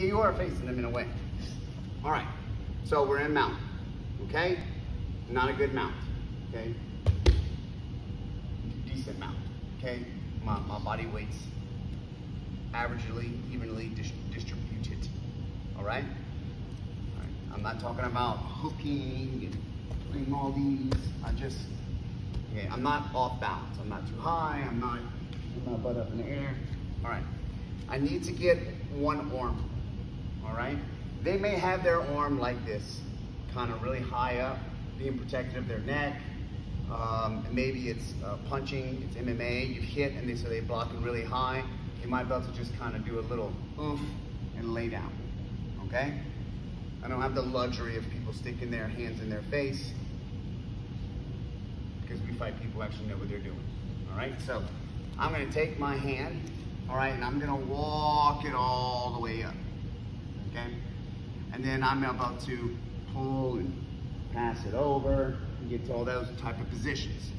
you are facing them in a way. All right, so we're in mount, okay? Not a good mount, okay? Decent mount, okay? My, my body weight's averagely, evenly dis distributed, all right? All right? I'm not talking about hooking and doing all these. I just, okay, I'm not off balance. I'm not too high. I'm not, not butt up in the air. All right. I need to get one arm, all right? They may have their arm like this, kind of really high up, being protected of their neck. Um, maybe it's uh, punching, it's MMA, you hit and they so they're blocking really high. You might be able to just kind of do a little oomph and lay down, okay? I don't have the luxury of people sticking their hands in their face because we fight people who actually know what they're doing, all right? So I'm gonna take my hand, all right, and I'm gonna walk it all the way up, okay? And then I'm about to pull and pass it over and get to all those type of positions,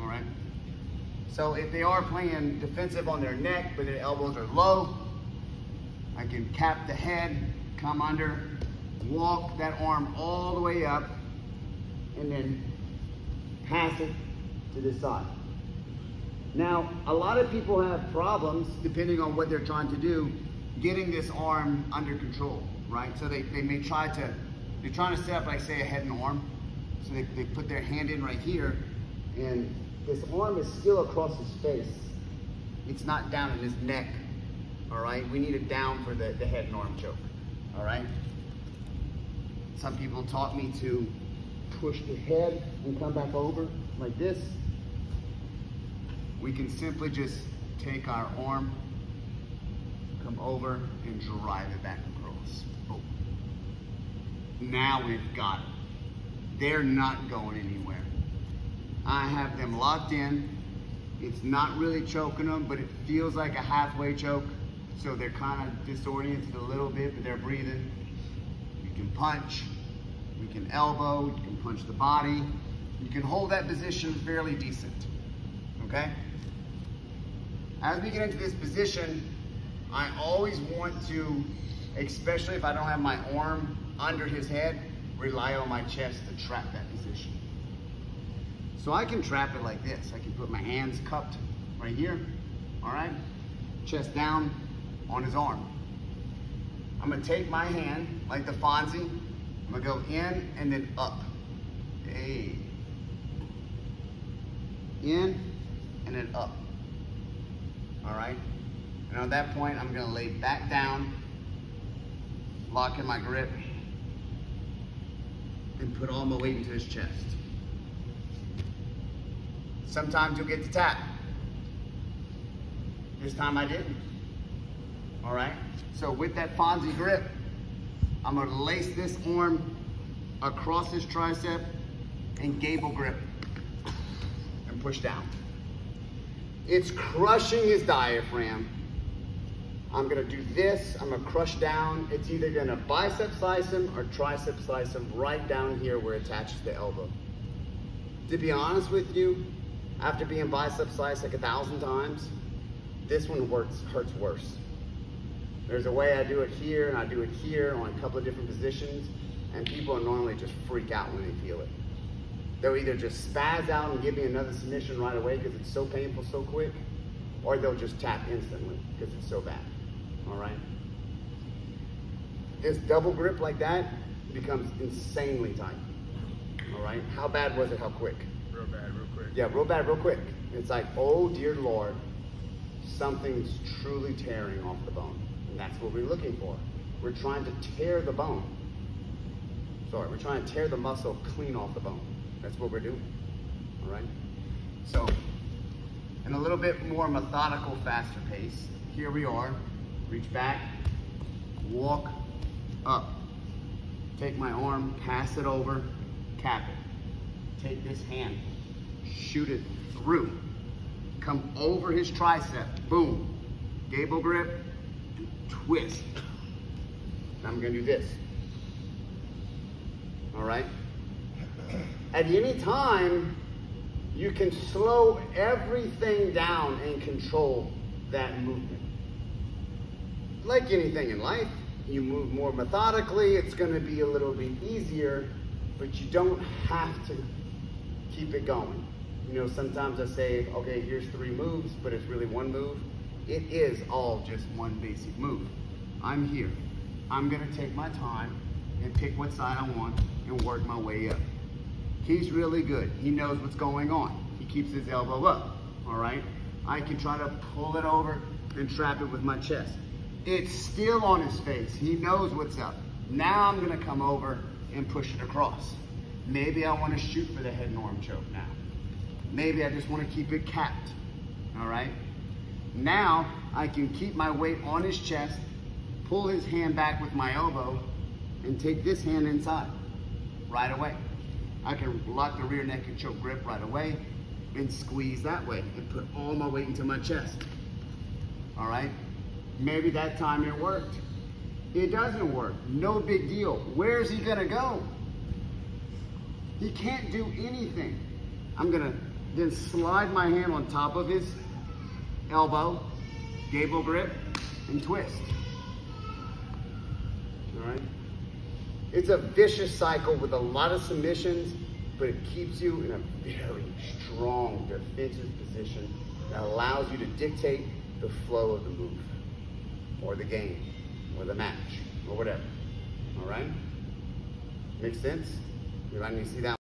all right? So if they are playing defensive on their neck, but their elbows are low, I can cap the head, come under, walk that arm all the way up, and then pass it to the side. Now, a lot of people have problems, depending on what they're trying to do, getting this arm under control, right? So they, they may try to, they're trying to set up, like say, a head and arm. So they, they put their hand in right here, and this arm is still across his face. It's not down in his neck, all right? We need it down for the, the head and arm choke, all right? Some people taught me to push the head and come back over like this we can simply just take our arm, come over and drive it back across. Boom. Now we've got it. They're not going anywhere. I have them locked in. It's not really choking them, but it feels like a halfway choke. So they're kind of disoriented a little bit, but they're breathing. You can punch, we can elbow, you can punch the body. You can hold that position fairly decent, okay? As we get into this position, I always want to, especially if I don't have my arm under his head, rely on my chest to trap that position. So I can trap it like this. I can put my hands cupped right here, all right? Chest down on his arm. I'm gonna take my hand, like the Fonzie, I'm gonna go in and then up. Hey. In and then up all right? And at that point, I'm gonna lay back down, lock in my grip, and put all my weight into his chest. Sometimes you'll get the tap. This time I didn't, all right? So with that Fonzie grip, I'm gonna lace this arm across his tricep and gable grip and push down. It's crushing his diaphragm. I'm gonna do this, I'm gonna crush down. It's either gonna bicep slice him or tricep slice him right down here where it attaches the elbow. To be honest with you, after being bicep sliced like a thousand times, this one works, hurts worse. There's a way I do it here and I do it here on a couple of different positions and people normally just freak out when they feel it. They'll either just spaz out and give me another submission right away because it's so painful so quick, or they'll just tap instantly because it's so bad, all right? This double grip like that becomes insanely tight, all right? How bad was it, how quick? Real bad, real quick. Yeah, real bad, real quick. It's like, oh dear Lord, something's truly tearing off the bone. And that's what we're looking for. We're trying to tear the bone. Sorry, we're trying to tear the muscle clean off the bone. That's what we're doing, all right? So, in a little bit more methodical, faster pace, here we are. Reach back, walk up. Take my arm, pass it over, cap it. Take this hand, shoot it through. Come over his tricep, boom. Gable grip, twist. I'm gonna do this. All right? At any time, you can slow everything down and control that movement. Like anything in life, you move more methodically, it's gonna be a little bit easier, but you don't have to keep it going. You know, sometimes I say, okay, here's three moves, but it's really one move. It is all just one basic move. I'm here. I'm gonna take my time and pick what side I want and work my way up. He's really good. He knows what's going on. He keeps his elbow up, all right? I can try to pull it over and trap it with my chest. It's still on his face. He knows what's up. Now I'm gonna come over and push it across. Maybe I wanna shoot for the head and arm choke now. Maybe I just wanna keep it capped, all right? Now I can keep my weight on his chest, pull his hand back with my elbow, and take this hand inside right away. I can lock the rear naked choke grip right away and squeeze that way and put all my weight into my chest. All right? Maybe that time it worked. It doesn't work. No big deal. Where's he gonna go? He can't do anything. I'm gonna then slide my hand on top of his elbow, gable grip, and twist. All right? It's a vicious cycle with a lot of submissions, but it keeps you in a very strong defensive position that allows you to dictate the flow of the move, or the game, or the match, or whatever. All right? Make sense? You let me see that?